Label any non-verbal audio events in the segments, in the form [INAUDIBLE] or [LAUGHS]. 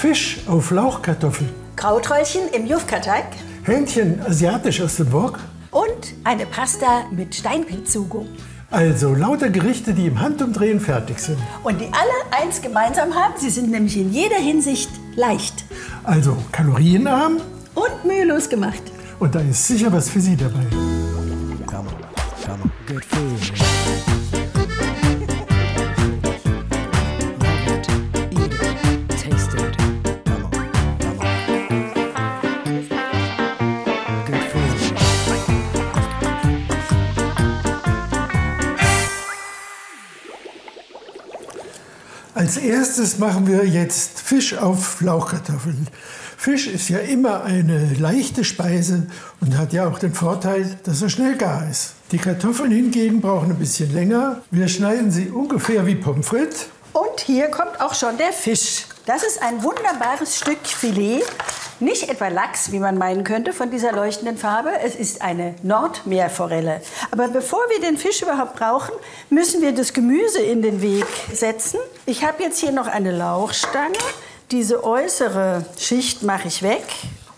Fisch auf Lauchkartoffeln. Krautröllchen im Jufka-Teig. Hähnchen asiatisch aus dem Wok. Und eine Pasta mit Steinpilzsugo. Also lauter Gerichte, die im Handumdrehen fertig sind. Und die alle eins gemeinsam haben, sie sind nämlich in jeder Hinsicht leicht. Also kalorienarm. Und mühelos gemacht. Und da ist sicher was für Sie dabei. Come on, come on, good food. Als erstes machen wir jetzt Fisch auf Lauchkartoffeln. Fisch ist ja immer eine leichte Speise und hat ja auch den Vorteil, dass er schnell gar ist. Die Kartoffeln hingegen brauchen ein bisschen länger. Wir schneiden sie ungefähr wie Pommes frites. Und hier kommt auch schon der Fisch. Das ist ein wunderbares Stück Filet. Nicht etwa Lachs, wie man meinen könnte, von dieser leuchtenden Farbe. Es ist eine Nordmeerforelle. Aber bevor wir den Fisch überhaupt brauchen, müssen wir das Gemüse in den Weg setzen. Ich habe jetzt hier noch eine Lauchstange. Diese äußere Schicht mache ich weg.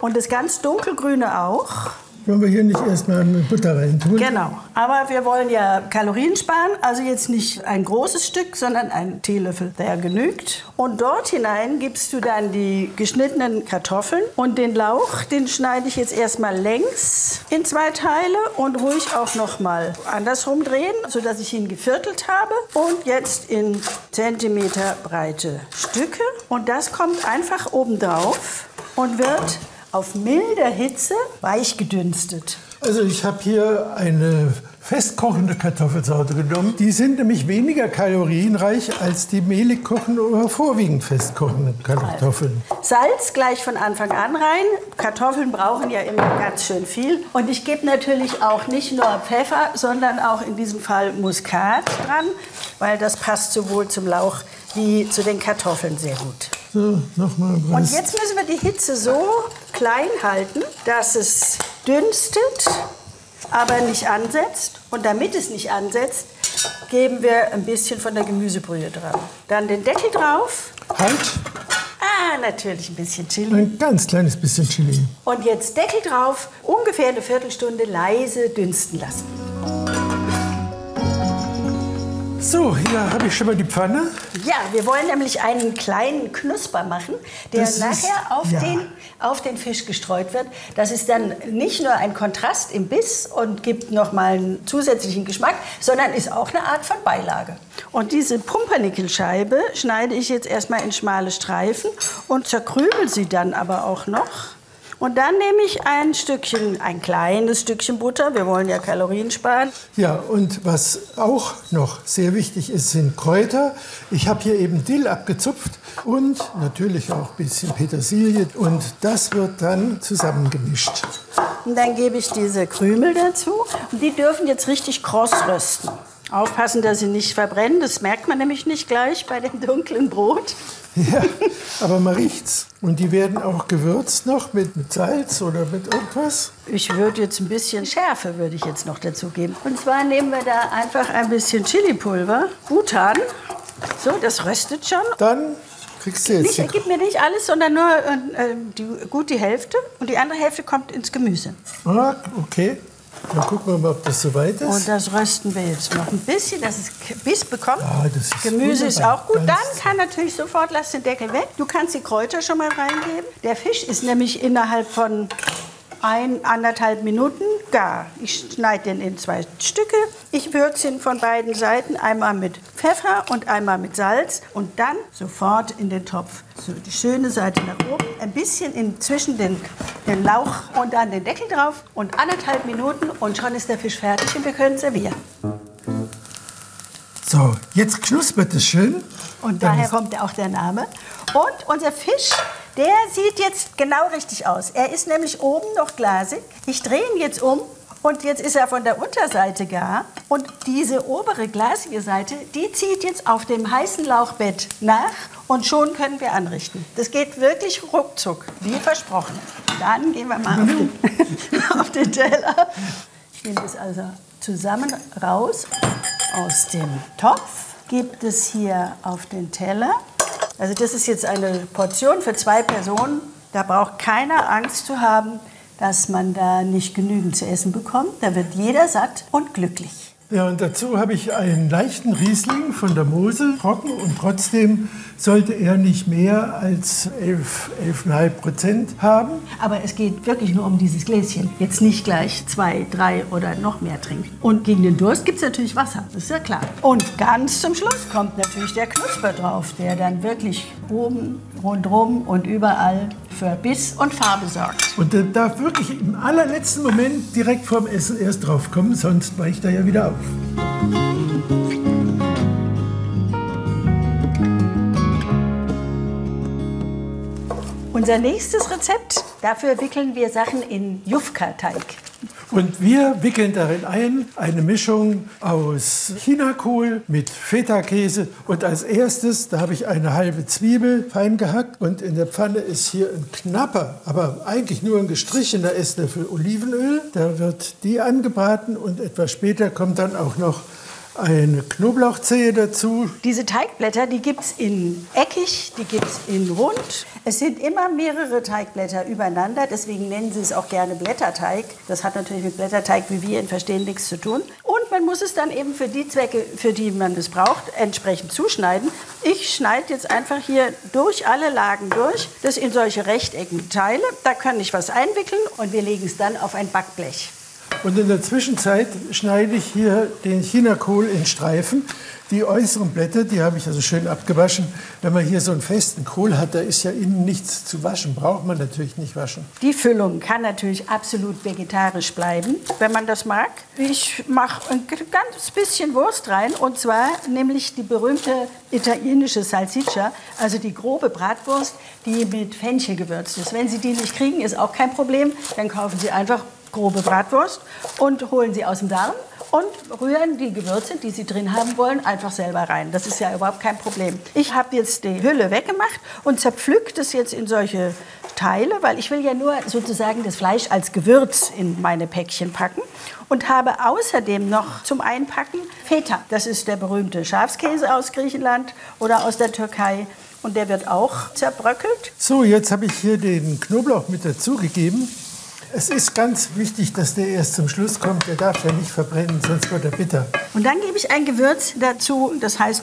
Und das ganz dunkelgrüne auch. Wollen wir hier nicht erstmal Butter rein tun? Genau. Aber wir wollen ja Kalorien sparen. Also jetzt nicht ein großes Stück, sondern ein Teelöffel, der genügt. Und dort hinein gibst du dann die geschnittenen Kartoffeln. Und den Lauch, den schneide ich jetzt erstmal längs in zwei Teile und ruhig auch noch mal andersrum drehen, sodass ich ihn geviertelt habe. Und jetzt in Zentimeter breite Stücke. Und das kommt einfach oben drauf und wird auf milder Hitze weich gedünstet. Also ich habe hier eine festkochende Kartoffelsorte genommen. Die sind nämlich weniger kalorienreich als die mehlig kochenden oder vorwiegend festkochenden Kartoffeln. Salz gleich von Anfang an rein. Kartoffeln brauchen ja immer ganz schön viel. Und ich gebe natürlich auch nicht nur Pfeffer, sondern auch in diesem Fall Muskat dran, weil das passt sowohl zum Lauch wie zu den Kartoffeln sehr gut. So, nochmal Und jetzt müssen wir die Hitze so klein halten, dass es dünstet, aber nicht ansetzt. Und damit es nicht ansetzt, geben wir ein bisschen von der Gemüsebrühe dran. Dann den Deckel drauf. Halt, Ah, natürlich ein bisschen Chili. ein ganz kleines bisschen Chili. Und jetzt Deckel drauf, ungefähr eine Viertelstunde leise dünsten lassen. So, hier habe ich schon mal die Pfanne. Ja, wir wollen nämlich einen kleinen Knusper machen, der Das ist- nachher auf, ja. den, auf den Fisch gestreut wird. Das ist dann nicht nur ein Kontrast im Biss und gibt nochmal einen zusätzlichen Geschmack, sondern ist auch eine Art von Beilage. Und diese Pumpernickelscheibe schneide ich jetzt erstmal in schmale Streifen und zerkrümel sie dann aber auch noch. Und dann nehme ich ein Stückchen, ein kleines Stückchen Butter. Wir wollen ja Kalorien sparen. Ja, und was auch noch sehr wichtig ist, sind Kräuter. Ich habe hier eben Dill abgezupft und natürlich auch ein bisschen Petersilie. Und das wird dann zusammengemischt. Und dann gebe ich diese Krümel dazu. Und die dürfen jetzt richtig kross rösten. Aufpassen, dass sie nicht verbrennen. Das merkt man nämlich nicht gleich bei dem dunklen Brot. Ja, aber man riecht's. Und die werden auch gewürzt noch mit, mit Salz oder mit irgendwas. Ich würde jetzt ein bisschen Schärfe würde ich jetzt noch dazu geben. Und zwar nehmen wir da einfach ein bisschen Chilipulver, Butan. So, das röstet schon. Dann kriegst du jetzt Nicht, gib mir nicht alles, sondern nur äh, die, gut die Hälfte. Und die andere Hälfte kommt ins Gemüse. Ah, okay. Dann gucken wir mal, ob das soweit ist. Und das rösten wir jetzt noch ein bisschen, dass es Biss bekommt. Ja, das ist Gemüse ist wunderbar. auch gut. Dann kann natürlich sofort, lass den Deckel weg. Du kannst die Kräuter schon mal reingeben. Der Fisch ist nämlich innerhalb von ein, anderthalb Minuten gar. Ich schneide den in zwei Stücke. Ich würze ihn von beiden Seiten einmal mit Pfeffer und einmal mit Salz und dann sofort in den Topf. So die schöne Seite nach oben, ein bisschen in, zwischen den, den Lauch und dann den Deckel drauf und anderthalb Minuten und schon ist der Fisch fertig und wir können servieren. So, jetzt knuspert es schön. Und daher kommt auch der Name. Und unser Fisch, der sieht jetzt genau richtig aus. Er ist nämlich oben noch glasig. Ich drehe ihn jetzt um und jetzt ist er von der Unterseite gar. Und diese obere glasige Seite, die zieht jetzt auf dem heißen Lauchbett nach und schon können wir anrichten. Das geht wirklich ruckzuck, wie versprochen. Dann gehen wir mal auf den, [LAUGHS] auf den Teller. Ich nehme das also zusammen raus aus dem Topf, gibt es hier auf den Teller Also das ist jetzt eine Portion für zwei Personen. Da braucht keiner Angst zu haben, dass man da nicht genügend zu essen bekommt. Da wird jeder satt und glücklich. Ja, und dazu habe ich einen leichten Riesling von der Mosel, trocken und trotzdem sollte er nicht mehr als 11, 11,5 Prozent haben. Aber es geht wirklich nur um dieses Gläschen. Jetzt nicht gleich zwei, drei oder noch mehr trinken. Und gegen den Durst gibt es natürlich Wasser, das ist ja klar. Und ganz zum Schluss kommt natürlich der Knusper drauf, der dann wirklich oben, rundherum und überall für Biss und Farbe sorgt. Und der darf wirklich im allerletzten Moment direkt vorm Essen erst drauf kommen, sonst weicht er ja wieder auf. Unser nächstes Rezept, dafür wickeln wir Sachen in Jufka-Teig. Und wir wickeln darin ein eine Mischung aus Chinakohl mit Feta-Käse. Und als erstes, da habe ich eine halbe Zwiebel fein gehackt. Und in der Pfanne ist hier ein knapper, aber eigentlich nur ein gestrichener Esslöffel Olivenöl. Da wird die angebraten und etwas später kommt dann auch noch eine Knoblauchzehe dazu. Diese Teigblätter, die gibt es in eckig, die gibt es in rund. Es sind immer mehrere Teigblätter übereinander, deswegen nennen sie es auch gerne Blätterteig. Das hat natürlich mit Blätterteig, wie wir ihn verstehen, nichts zu tun. Und man muss es dann eben für die Zwecke, für die man es braucht, entsprechend zuschneiden. Ich schneide jetzt einfach hier durch alle Lagen durch, das in solche rechteckigen Teile. Da kann ich was einwickeln und wir legen es dann auf ein Backblech. Und in der Zwischenzeit schneide ich hier den Chinakohl in Streifen. Die äußeren Blätter, die habe ich also schön abgewaschen. Wenn man hier so einen festen Kohl hat, da ist ja innen nichts zu waschen. Braucht man natürlich nicht waschen. Die Füllung kann natürlich absolut vegetarisch bleiben, wenn man das mag. Ich mache ein ganz bisschen Wurst rein und zwar nämlich die berühmte italienische Salsiccia, also die grobe Bratwurst, die mit Fenchel gewürzt ist. Wenn Sie die nicht kriegen, ist auch kein Problem. Dann kaufen Sie einfach grobe Bratwurst und holen sie aus dem Darm und rühren die Gewürze, die Sie drin haben wollen, einfach selber rein. Das ist ja überhaupt kein Problem. Ich habe jetzt die Hülle weggemacht und zerpflückt es jetzt in solche Teile, weil ich will ja nur sozusagen das Fleisch als Gewürz in meine Päckchen packen und habe außerdem noch zum Einpacken Feta. Das ist der berühmte Schafskäse aus Griechenland oder aus der Türkei. Und der wird auch zerbröckelt. So, jetzt habe ich hier den Knoblauch mit dazugegeben. Es ist ganz wichtig, dass der erst zum Schluss kommt. Der darf ja nicht verbrennen, sonst wird er bitter. Und dann gebe ich ein Gewürz dazu, das heißt.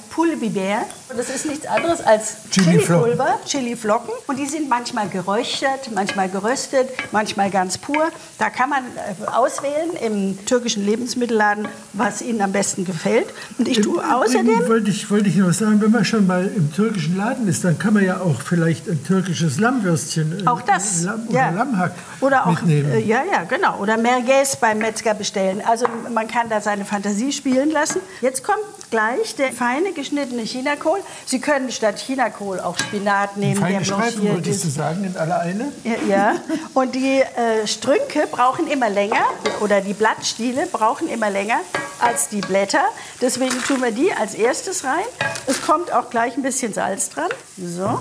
Und das ist nichts anderes als. Chilipulver, Chiliflocken. Und die sind manchmal geräuchert, manchmal geröstet, manchmal ganz pur. Da kann man äh, auswählen im türkischen Lebensmittelladen, was Ihnen am besten gefällt. Und ich tue außerdem wollte ich, wollte ich noch sagen, wenn man schon mal im türkischen Laden ist, dann kann man ja auch vielleicht ein türkisches Lammwürstchen äh, Auch das. Lamm oder ja. Lammhack Oder auch, mitnehmen. Äh, ja, ja, genau. Oder Merguez beim Metzger bestellen. Also man kann da seine Fantasie spielen lassen. Jetzt kommt gleich der feine geschnittene Chinakohl. Sie können statt Chinakohl auch Spinat nehmen, Feine der blanchiert wolltest du sagen, in aller Eile? Ja, ja. Und die äh, Strünke brauchen immer länger oder die Blattstiele brauchen immer länger als die Blätter. Deswegen tun wir die als erstes rein. Es kommt auch gleich ein bisschen Salz dran. So.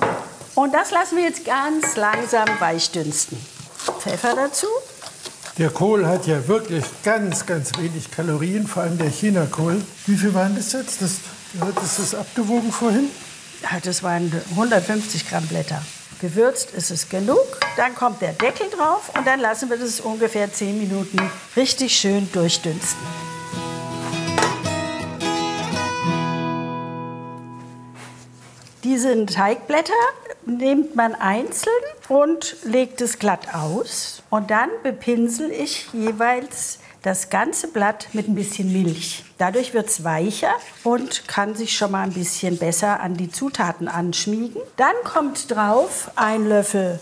Und das lassen wir jetzt ganz langsam weichdünsten. Pfeffer dazu. Der Kohl hat ja wirklich ganz, ganz wenig Kalorien, vor allem der Chinakohl. Wie viel waren das jetzt? Das, du hattest das abgewogen vorhin? Ja, Das waren 150 Gramm Blätter. Gewürzt ist es genug. Dann kommt der Deckel drauf und dann lassen wir das ungefähr 10 Minuten richtig schön durchdünsten. Diese Teigblätter nimmt man einzeln und legt es glatt aus. Und dann bepinsel ich jeweils das ganze Blatt mit ein bisschen Milch. Dadurch wird es weicher und kann sich schon mal ein bisschen besser an die Zutaten anschmiegen. Dann kommt drauf ein Löffel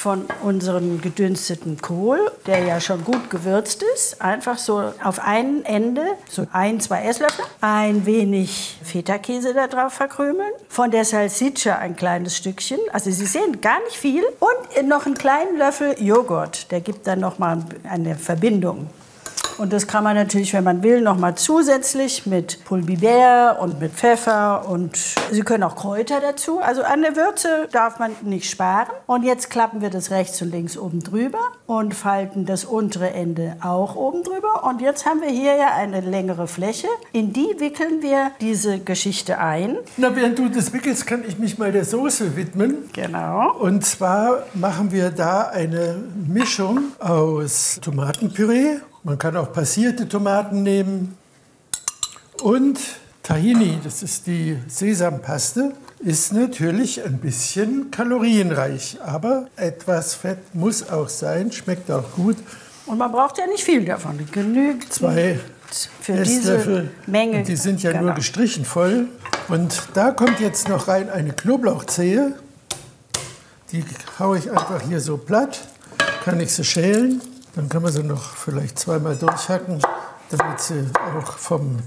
von unserem gedünsteten Kohl, der ja schon gut gewürzt ist. Einfach so auf ein Ende, so ein, zwei Esslöffel, ein wenig Feta-Käse da drauf verkrümeln. Von der Salsiccia ein kleines Stückchen. Also Sie sehen, gar nicht viel. Und noch einen kleinen Löffel Joghurt. Der gibt dann noch mal eine Verbindung. Und das kann man natürlich, wenn man will, noch mal zusätzlich mit Pulbiber und mit Pfeffer und Sie können auch Kräuter dazu. Also an der Würze darf man nicht sparen. Und jetzt klappen wir das rechts und links oben drüber und falten das untere Ende auch oben drüber. Und jetzt haben wir hier ja eine längere Fläche. In die wickeln wir diese Geschichte ein. Na, während du das wickelst, kann ich mich mal der Soße widmen. Genau. Und zwar machen wir da eine Mischung aus Tomatenpüree. Man kann auch passierte Tomaten nehmen. Und Tahini, das ist die Sesampaste, ist natürlich ein bisschen kalorienreich. Aber etwas Fett muss auch sein, schmeckt auch gut. Und man braucht ja nicht viel davon. Genügt Zwei für diese Esslöffel. Menge. Und die sind ja nur Genau. gestrichen voll. Und da kommt jetzt noch rein eine Knoblauchzehe. Die haue ich einfach hier so platt. Kann ich sie schälen. Dann kann man sie noch vielleicht zweimal durchhacken, damit sie auch vom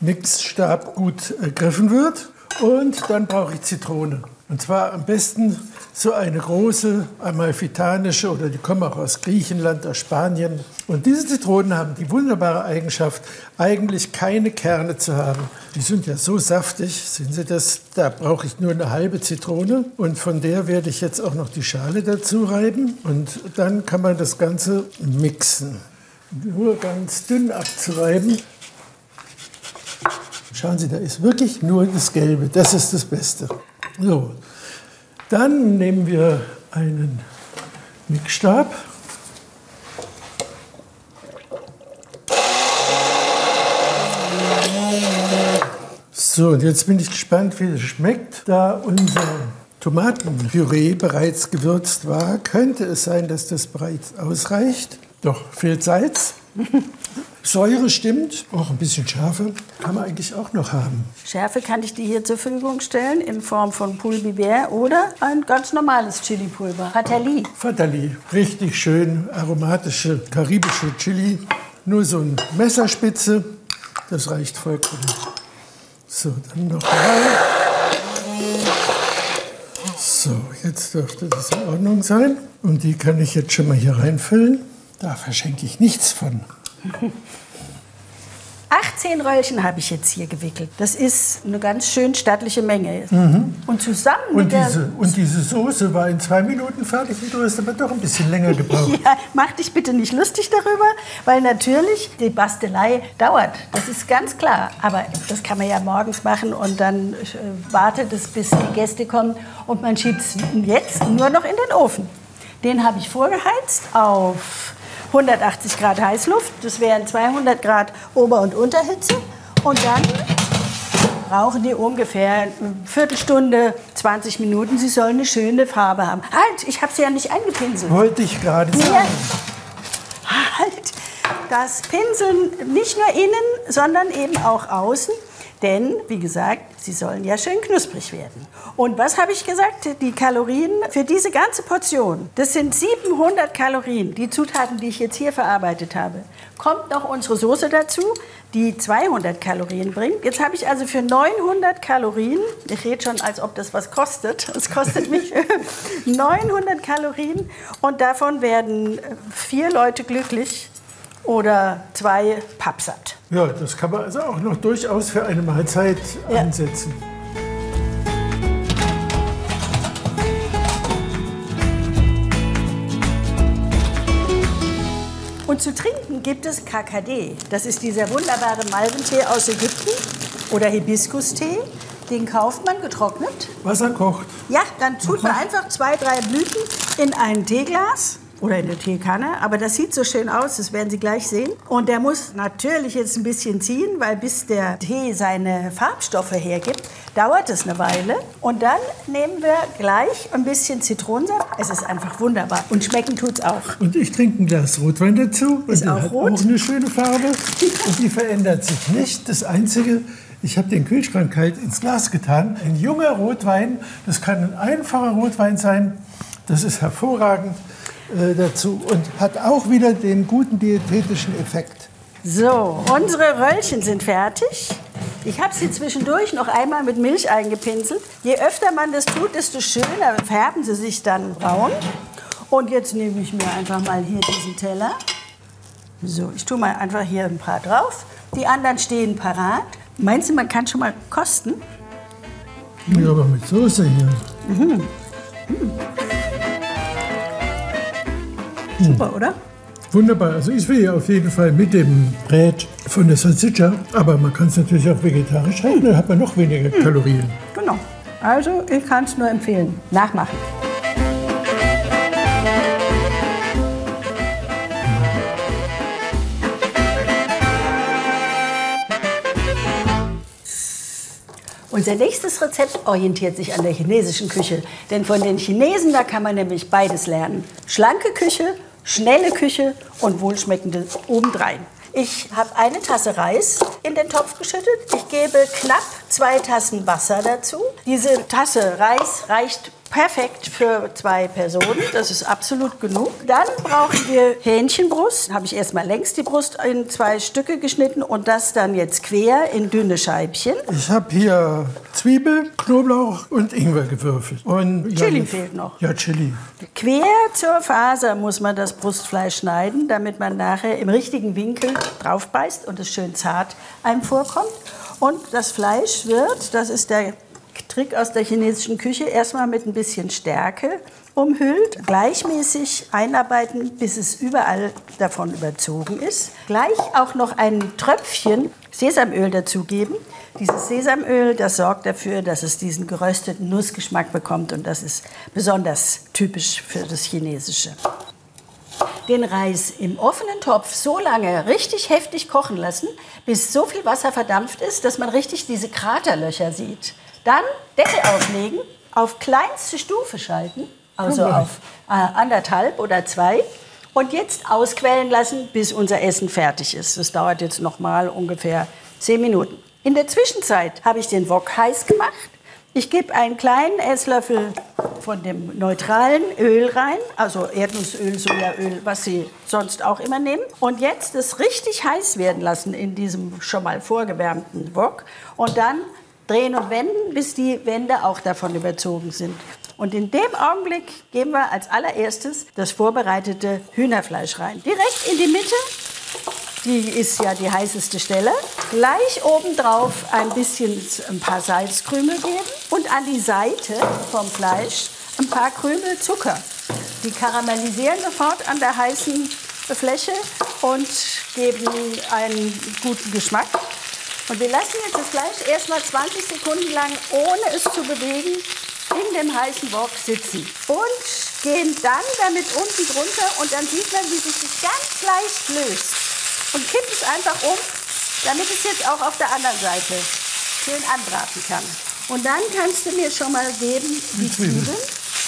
Mixstab gut ergriffen wird. Und dann brauche ich Zitrone. Und zwar am besten so eine große amalfitanische oder die kommen auch aus Griechenland, aus Spanien. Und diese Zitronen haben die wunderbare Eigenschaft, eigentlich keine Kerne zu haben. Die sind ja so saftig, sehen Sie das? Da brauche ich nur eine halbe Zitrone und von der werde ich jetzt auch noch die Schale dazu reiben und dann kann man das Ganze mixen. Nur ganz dünn abzureiben. Schauen Sie, da ist wirklich nur das Gelbe. Das ist das Beste. So, dann nehmen wir einen Mixstab. So, und jetzt bin ich gespannt, wie es schmeckt. Da unser Tomatenpüree bereits gewürzt war, könnte es sein, dass das bereits ausreicht. Doch, fehlt Salz. Säure stimmt, auch ein bisschen Schärfe kann man eigentlich auch noch haben. Schärfe kann ich dir hier zur Verfügung stellen in Form von Pulbiber oder ein ganz normales Chili-Pulver. Fatali. Fatali, richtig schön aromatische karibische Chili. Nur so eine Messerspitze, das reicht vollkommen. So, dann noch mal. So, jetzt dürfte das in Ordnung sein. Und die kann ich jetzt schon mal hier reinfüllen. Da verschenke ich nichts von. [LAUGHS] 18 Röllchen habe ich jetzt hier gewickelt. Das ist eine ganz schön stattliche Menge. Und zusammen Mhm. Und mit der... diese, und diese Soße war in zwei Minuten fertig und du hast aber doch ein bisschen länger gebraucht. [LAUGHS] Ja, mach dich bitte nicht lustig darüber, weil natürlich die Bastelei dauert. Das ist ganz klar. Aber das kann man ja morgens machen und dann äh, wartet es, bis die Gäste kommen und man schiebt es jetzt nur noch in den Ofen. Den habe ich vorgeheizt auf 180 Grad Heißluft. Das wären 200 Grad Ober- und Unterhitze. Und dann brauchen die ungefähr eine Viertelstunde, 20 Minuten. Sie sollen eine schöne Farbe haben. Halt, ich habe sie ja nicht eingepinselt. Wollte ich gerade Ja. sagen. Halt das Pinseln nicht nur innen, sondern eben auch außen. Denn, wie gesagt, sie sollen ja schön knusprig werden. Und was habe ich gesagt? Die Kalorien für diese ganze Portion, das sind 700 Kalorien, die Zutaten, die ich jetzt hier verarbeitet habe. Kommt noch unsere Soße dazu, die 200 Kalorien bringt. Jetzt habe ich also für 900 Kalorien, ich rede schon, als ob das was kostet, [LAUGHS] es kostet mich [LAUGHS] 900 Kalorien und davon werden vier Leute glücklich oder zwei pappsatt. Ja, das kann man also auch noch durchaus für eine Mahlzeit Ja. ansetzen. Und zu trinken gibt es KKD. Das ist dieser wunderbare Malventee aus Ägypten oder Hibiskustee. Den kauft man getrocknet. Wasser kocht. Ja, dann tut man einfach zwei, drei Blüten in ein Teeglas oder in eine Teekanne. Aber das sieht so schön aus, das werden Sie gleich sehen. Und der muss natürlich jetzt ein bisschen ziehen, weil bis der Tee seine Farbstoffe hergibt, dauert es eine Weile. Und dann nehmen wir gleich ein bisschen Zitronensaft. Es ist einfach wunderbar. Und schmecken tut's auch. Und ich trinke ein Glas Rotwein dazu. Ist und der auch rot. auch eine schöne Farbe. Und die verändert sich nicht. Das Einzige, ich habe den Kühlschrank kalt ins Glas getan. Ein junger Rotwein, das kann ein einfacher Rotwein sein. Das ist hervorragend äh, dazu und hat auch wieder den guten diätetischen Effekt. So, unsere Röllchen sind fertig. Ich habe sie zwischendurch noch einmal mit Milch eingepinselt. Je öfter man das tut, desto schöner färben sie sich dann braun. Und jetzt nehme ich mir einfach mal hier diesen Teller. So, ich tue mal einfach hier ein paar drauf. Die anderen stehen parat. Meinst du, man kann schon mal kosten? Ja, aber mit Soße hier. Super, oder? Wunderbar. Also ich will ja auf jeden Fall mit dem Brät von der Salsiccia, aber man kann es natürlich auch vegetarisch halten, dann hat man noch weniger Kalorien. Genau. Also, ich kann es nur empfehlen. Nachmachen. Unser nächstes Rezept orientiert sich an der chinesischen Küche. Denn von den Chinesen, da kann man nämlich beides lernen. Schlanke Küche, schnelle Küche und wohlschmeckende obendrein. Ich habe eine Tasse Reis in den Topf geschüttet. Ich gebe knapp zwei Tassen Wasser dazu. Diese Tasse Reis reicht perfekt für zwei Personen. Das ist absolut genug. Dann brauchen wir Hähnchenbrust. Habe ich erstmal längs die Brust in zwei Stücke geschnitten und das dann jetzt quer in dünne Scheibchen. Ich habe hier Zwiebel, Knoblauch und Ingwer gewürfelt. Und Chili ja, fehlt noch. Ja, Chili. Quer zur Faser muss man das Brustfleisch schneiden, damit man nachher im richtigen Winkel drauf beißt und es schön zart einem vorkommt. Und das Fleisch wird, das ist der Trick aus der chinesischen Küche, erstmal mit ein bisschen Stärke umhüllt, gleichmäßig einarbeiten, bis es überall davon überzogen ist. Gleich auch noch ein Tröpfchen Sesamöl dazugeben. Dieses Sesamöl, das sorgt dafür, dass es diesen gerösteten Nussgeschmack bekommt und das ist besonders typisch für das Chinesische den Reis im offenen Topf so lange richtig heftig kochen lassen, bis so viel Wasser verdampft ist, dass man richtig diese Kraterlöcher sieht. Dann Deckel auflegen, auf kleinste Stufe schalten, also Alright. auf äh, anderthalb oder zwei. Und jetzt ausquellen lassen, bis unser Essen fertig ist. Das dauert jetzt noch mal ungefähr zehn Minuten. In der Zwischenzeit habe ich den Wok heiß gemacht. Ich gebe einen kleinen Esslöffel von dem neutralen Öl rein, also Erdnussöl, Sojaöl, was Sie sonst auch immer nehmen. Und jetzt das richtig heiß werden lassen in diesem schon mal vorgewärmten Wok. Und dann drehen und wenden, bis die Wände auch davon überzogen sind. Und in dem Augenblick geben wir als allererstes das vorbereitete Hühnerfleisch rein. Direkt in die Mitte. Die ist ja die heißeste Stelle. Gleich obendrauf ein bisschen ein paar Salzkrümel geben und an die Seite vom Fleisch ein paar Krümel Zucker. Die karamellisieren sofort an der heißen Fläche und geben einen guten Geschmack. Und wir lassen jetzt das Fleisch erstmal 20 Sekunden lang, ohne es zu bewegen, in dem heißen Wok sitzen. Und gehen dann damit unten drunter und dann sieht man, wie sich das ganz leicht löst. Und kippt es einfach um, damit es jetzt auch auf der anderen Seite schön anbraten kann. Und dann kannst du mir schon mal geben die Zwiebeln. Zwiebeln.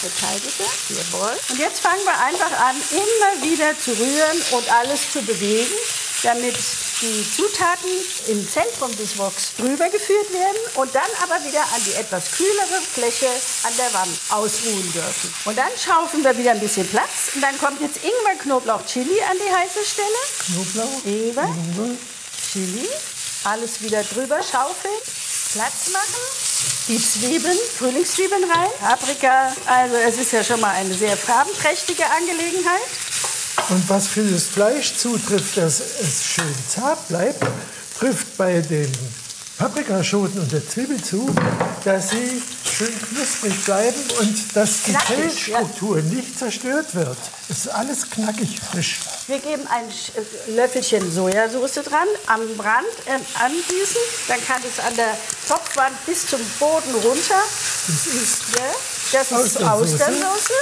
Beteiligte. Jawohl. Und jetzt fangen wir einfach an, immer wieder zu rühren und alles zu bewegen, damit die Zutaten im Zentrum des Woks drüber geführt werden und dann aber wieder an die etwas kühlere Fläche an der Wand ausruhen dürfen. Und dann schaufeln wir wieder ein bisschen Platz und dann kommt jetzt Ingwer, Knoblauch, Chili an die heiße Stelle. Knoblauch. Ingwer, Ingwer. Chili, alles wieder drüber schaufeln, Platz machen, die Zwiebeln, Frühlingszwiebeln rein, Paprika, also es ist ja schon mal eine sehr farbenprächtige Angelegenheit. Und was für das Fleisch zutrifft, dass es schön zart bleibt, trifft bei den Paprikaschoten und der Zwiebel zu, dass sie schön knusprig bleiben und dass die Knackig, ja. Fellstruktur nicht zerstört wird. Es ist alles knackig frisch. Wir geben ein äh, Löffelchen Sojasauce dran, am Brand ähm, angießen, dann kann es an der Topfwand bis zum Boden runter. Das ist, Ja, das ist Austernsoße. Austernsoße,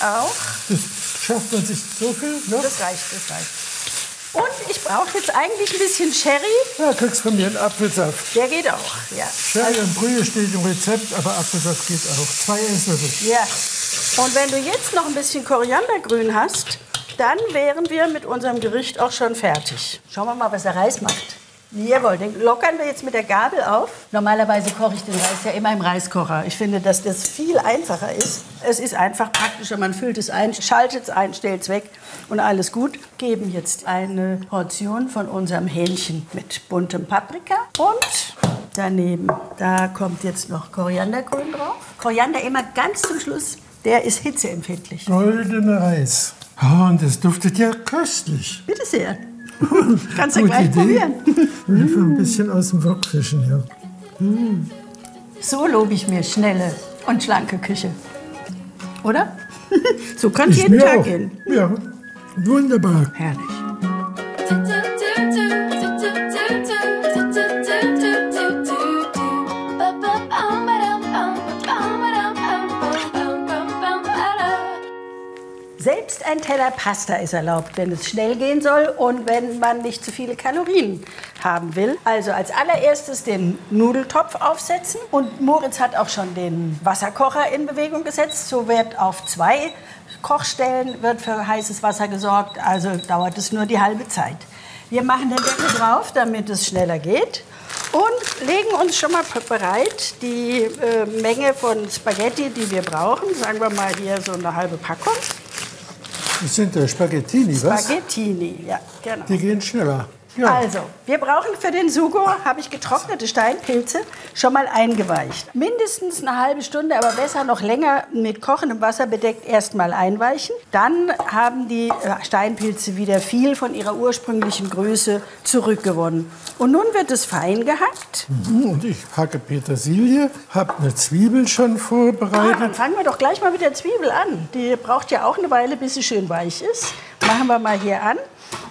auch. das schafft man sich so viel noch. Das reicht, das reicht. Und ich brauche jetzt eigentlich ein bisschen Sherry, Ja, kriegst von mir einen Apfelsaft. der geht auch, ja. Sherry und Brühe steht im Rezept, aber Apfelsaft geht auch. Zwei Esslöffel. Ja. Und wenn du jetzt noch ein bisschen Koriandergrün hast, dann wären wir mit unserem Gericht auch schon fertig. Schauen wir mal, was der Reis macht. Jawohl, den lockern wir jetzt mit der Gabel auf. Normalerweise koche ich den Reis ja immer im Reiskocher. Ich finde, dass das viel einfacher ist. Es ist einfach praktischer. Man füllt es ein, schaltet es ein, stellt es weg und alles gut. Geben jetzt eine Portion von unserem Hähnchen mit buntem Paprika und daneben, da kommt jetzt noch Koriandergrün drauf. Koriander immer ganz zum Schluss. Der ist hitzeempfindlich. Goldener Reis. Oh, und das duftet ja köstlich. Bitte sehr. [LAUGHS] Kannst du gleich Idee. probieren. Einfach ein bisschen aus dem Wok fischen, ja. So lobe ich mir schnelle und schlanke Küche. Oder? [LAUGHS] so kann jeden mir Tag auch. gehen. Ja, wunderbar. Herrlich. Ein Teller Pasta ist erlaubt, wenn es schnell gehen soll und wenn man nicht zu viele Kalorien haben will. Also als allererstes den Nudeltopf aufsetzen und Moritz hat auch schon den Wasserkocher in Bewegung gesetzt. So wird auf zwei Kochstellen wird für heißes Wasser gesorgt, also dauert es nur die halbe Zeit. Wir machen den Deckel drauf, damit es schneller geht und legen uns schon mal bereit die äh, Menge von Spaghetti, die wir brauchen. Sagen wir mal hier so eine halbe Packung. Das sind äh, Spaghettini, was? Spaghettini, ja, genau. Die gehen schneller. Ja. Also, wir brauchen für den Sugo, habe ich getrocknete Steinpilze schon mal eingeweicht. Mindestens eine halbe Stunde, aber besser noch länger mit kochendem Wasser bedeckt erstmal einweichen. Dann haben die äh, Steinpilze wieder viel von ihrer ursprünglichen Größe zurückgewonnen. Und nun wird es fein gehackt. Und ich hacke Petersilie, habe eine Zwiebel schon Ah, dann vorbereitet. fangen wir doch gleich mal mit der Zwiebel an. Die braucht ja auch eine Weile, bis sie schön weich ist. Machen wir mal hier an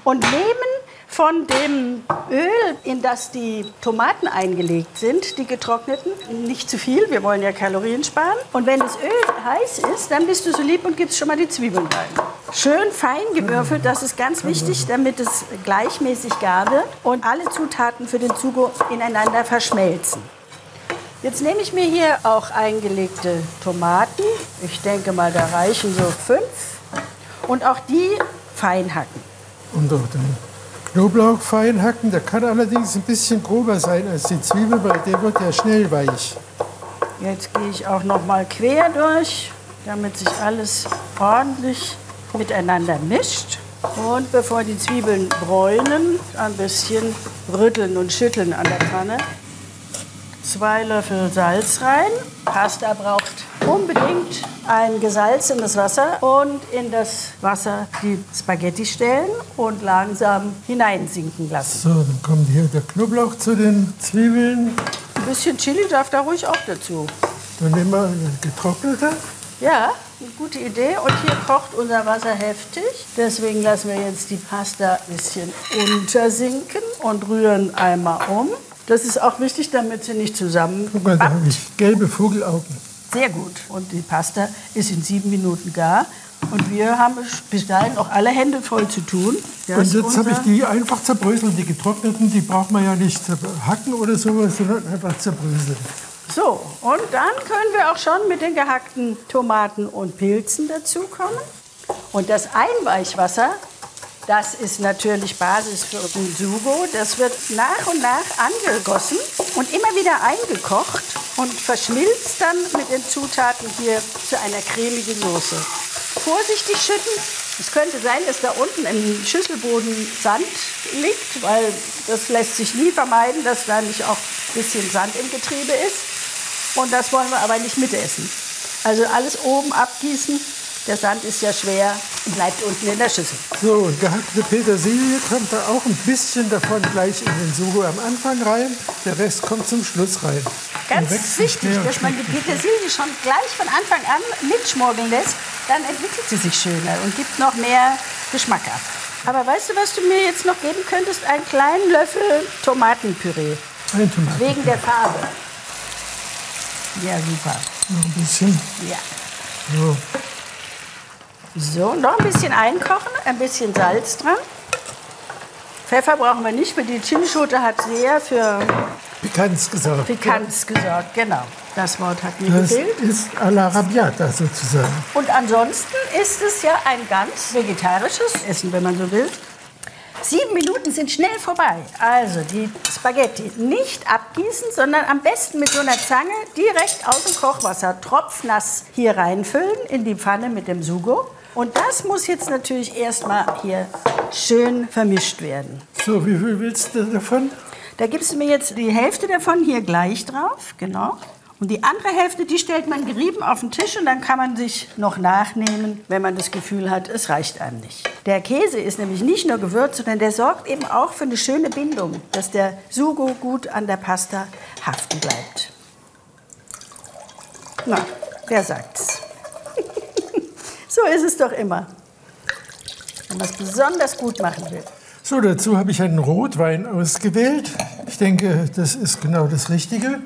und nehmen von dem Öl, in das die Tomaten eingelegt sind, die getrockneten, nicht zu viel, wir wollen ja Kalorien sparen. Und wenn das Öl heiß ist, dann bist du so lieb und gibst schon mal die Zwiebeln rein. Schön fein gewürfelt, das ist ganz wichtig, damit es gleichmäßig gar wird und alle Zutaten für den Zugo ineinander verschmelzen. Jetzt nehme ich mir hier auch eingelegte Tomaten. Ich denke mal, da reichen so fünf. Und auch die fein hacken. Und auch den Knoblauch fein hacken. Der kann allerdings ein bisschen grober sein als die Zwiebel, weil der wird ja schnell weich. Jetzt gehe ich auch noch mal quer durch, damit sich alles ordentlich miteinander mischt. Und bevor die Zwiebeln bräunen, ein bisschen rütteln und schütteln an der Pfanne. Zwei Löffel Salz rein. Pasta braucht unbedingt ein gesalzenes Wasser und in das Wasser die Spaghetti stellen und langsam hineinsinken lassen. So, dann kommt hier der Knoblauch zu den Zwiebeln. Ein bisschen Chili darf da ruhig auch dazu. Dann nehmen wir eine getrocknete. Ja, eine gute Idee. Und hier kocht unser Wasser heftig. Deswegen lassen wir jetzt die Pasta ein bisschen untersinken und rühren einmal um. Das ist auch wichtig, damit sie nicht Guck mal, da habe ich gelbe Vogelaugen. Sehr gut. Und die Pasta ist in sieben Minuten gar. Und wir haben bis dahin noch alle Hände voll zu tun. Das Und jetzt habe ich die einfach zerbröselt. Die getrockneten, die braucht man ja nicht hacken oder sowas, sondern einfach zerbröseln. So, und dann können wir auch schon mit den gehackten Tomaten und Pilzen dazukommen. Und das Einweichwasser, das ist natürlich Basis für den Sugo. Das wird nach und nach angegossen und immer wieder eingekocht und verschmilzt dann mit den Zutaten hier zu einer cremigen Soße. Vorsichtig schütten. Es könnte sein, dass da unten im Schüsselboden Sand liegt, weil das lässt sich nie vermeiden, dass da nicht auch ein bisschen Sand im Getriebe ist. Und das wollen wir aber nicht mitessen. Also alles oben abgießen. Der Sand ist ja schwer und bleibt unten in der Schüssel. So, gehackte Petersilie kommt da auch ein bisschen davon gleich in den Sugo am Anfang rein. Der Rest kommt zum Schluss rein. Ganz wichtig, dass man die Petersilie schon gleich von Anfang an mitschmorgeln lässt. Dann entwickelt sie sich schöner und gibt noch mehr Geschmack ab. Aber weißt du, was du mir jetzt noch geben könntest? Einen kleinen Löffel Tomatenpüree. Ein Tomaten. Wegen der Farbe. Ja, super. Noch ein bisschen. Ja. So. So, noch ein bisschen einkochen, ein bisschen Salz dran. Pfeffer brauchen wir nicht, weil die Chilischote hat sehr für Pikanz gesagt. Pikanz gesorgt. Genau, das Wort hat mir Das gefehlt. ist à la Rabiata sozusagen. Und ansonsten ist es ja ein ganz vegetarisches Essen, wenn man so will. Sieben Minuten sind schnell vorbei. Also die Spaghetti nicht abgießen, sondern am besten mit so einer Zange direkt aus dem Kochwasser tropfnass hier reinfüllen in die Pfanne mit dem Sugo. Und das muss jetzt natürlich erstmal hier schön vermischt werden. So, wie viel willst du davon? Da gibst du mir jetzt die Hälfte davon hier gleich drauf, genau. Und die andere Hälfte, die stellt man gerieben auf den Tisch und dann kann man sich noch nachnehmen, wenn man das Gefühl hat, es reicht einem nicht. Der Käse ist nämlich nicht nur Gewürz, sondern der sorgt eben auch für eine schöne Bindung, dass der Sugo gut an der Pasta haften bleibt. Na, wer sagt's? So ist es doch immer, wenn man es besonders gut machen will. So, dazu habe ich einen Rotwein ausgewählt. Ich denke, das ist genau das Richtige.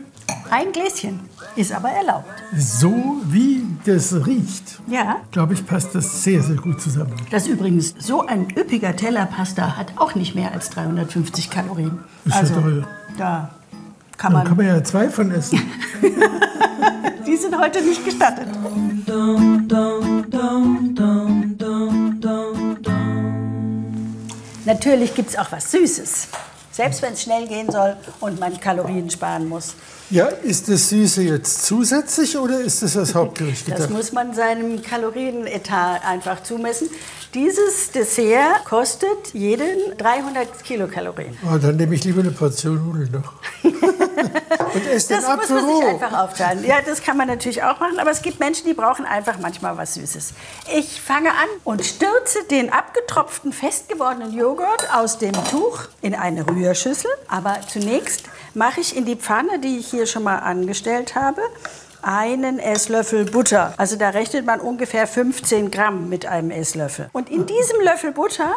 Ein Gläschen ist aber erlaubt. So wie das riecht, Ja. glaube ich, passt das sehr, sehr gut zusammen. Das übrigens, so ein üppiger Teller Pasta hat auch nicht mehr als 350 Kalorien. Ist ja toll. da kann Dann kann man. man ja zwei von essen. [LAUGHS] Die sind heute nicht gestattet. Natürlich gibt es auch was Süßes. Selbst wenn es schnell gehen soll und man Kalorien sparen muss. Ja, ist das Süße jetzt zusätzlich oder ist das das Hauptgericht Das muss man seinem Kalorienetat einfach zumessen. Dieses Dessert kostet jeden 300 Kilokalorien. Oh, dann nehme ich lieber eine Portion Nudeln noch. [LAUGHS] Und esse den Das muss Apfel man sich einfach aufteilen. Ja, das kann man natürlich auch machen, aber es gibt Menschen, die brauchen einfach manchmal was Süßes. Ich fange an und stürze den abgetropften, festgewordenen Joghurt aus dem Tuch in eine Rührschüssel. Aber zunächst mache ich in die Pfanne, die ich hier schon mal angestellt habe, einen Esslöffel Butter. Also da rechnet man ungefähr 15 Gramm mit einem Esslöffel. Und in diesem Löffel Butter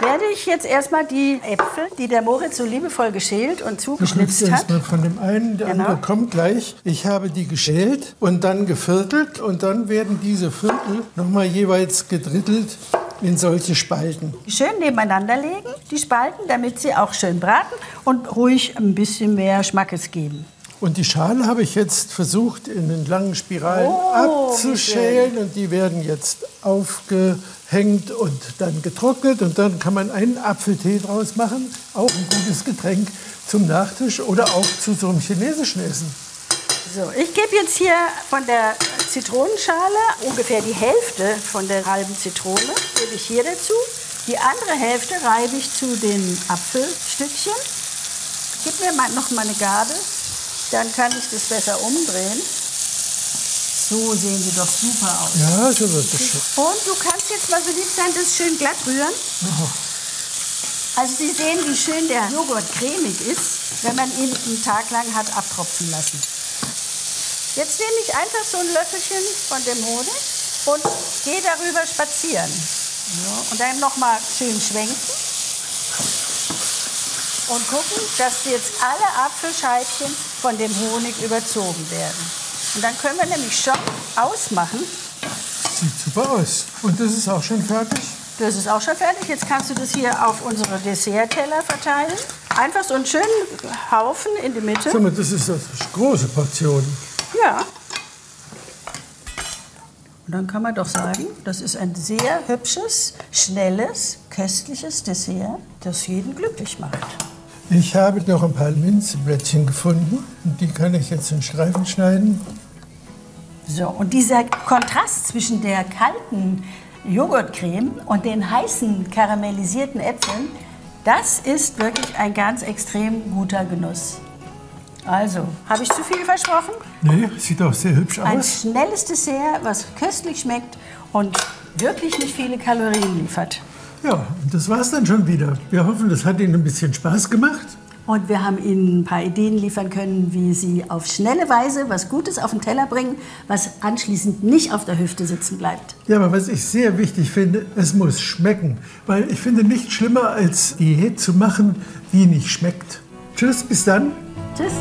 werde ich jetzt erstmal die Äpfel, die der Moritz so liebevoll geschält und zugeschnitzt hat. mal von dem einen, der Genau. andere kommt gleich. Ich habe die geschält und dann geviertelt und dann werden diese Viertel nochmal jeweils gedrittelt in solche Spalten. schön nebeneinander legen, die Spalten, damit sie auch schön braten und ruhig ein bisschen mehr Schmackes geben. Und die Schale habe ich jetzt versucht in den langen Spiralen Oh, abzuschälen und die werden jetzt aufgehängt und dann getrocknet und dann kann man einen Apfeltee draus machen, auch ein gutes Getränk zum Nachtisch oder auch zu so einem chinesischen Essen. So, ich gebe jetzt hier von der Zitronenschale ungefähr die Hälfte von der halben Zitrone, gebe ich hier dazu. Die andere Hälfte reibe ich zu den Apfelstückchen. Gib mir mal noch mal eine Gabel, dann kann ich das besser umdrehen. So sehen die doch super aus. Ja, so wird das schon. Und du kannst jetzt mal so lieb sein, das schön glatt rühren. Also Sie sehen, wie schön der Joghurt cremig ist, wenn man ihn einen Tag lang hat abtropfen lassen. Jetzt nehme ich einfach so ein Löffelchen von dem Honig und gehe darüber spazieren. Ja, und dann nochmal schön schwenken und gucken, dass jetzt alle Apfelscheibchen von dem Honig überzogen werden. Und dann können wir nämlich schon ausmachen. Sieht super aus. Und das ist auch schon fertig? Das ist auch schon fertig. Jetzt kannst du das hier auf unsere Dessertteller verteilen. Einfach so einen schönen Haufen in die Mitte. Sag mal, das ist eine große Portion. Ja. Und dann kann man doch sagen, das ist ein sehr hübsches, schnelles, köstliches Dessert, das jeden glücklich macht. Ich habe noch ein paar Minzblättchen gefunden. Und die kann ich jetzt in Streifen schneiden. So, und dieser Kontrast zwischen der kalten Joghurtcreme und den heißen karamellisierten Äpfeln, das ist wirklich ein ganz extrem guter Genuss. Also, habe ich zu viel versprochen? Nee, sieht auch sehr hübsch Ein aus. schnelles Dessert, was köstlich schmeckt und wirklich nicht viele Kalorien liefert. Ja, und das war's dann schon wieder. Wir hoffen, das hat Ihnen ein bisschen Spaß gemacht. Und wir haben Ihnen ein paar Ideen liefern können, wie Sie auf schnelle Weise was Gutes auf den Teller bringen, was anschließend nicht auf der Hüfte sitzen bleibt. Ja, aber was ich sehr wichtig finde, es muss schmecken. Weil ich finde nichts schlimmer, als Diät zu machen, die nicht schmeckt. Tschüss, bis dann. Tschüss.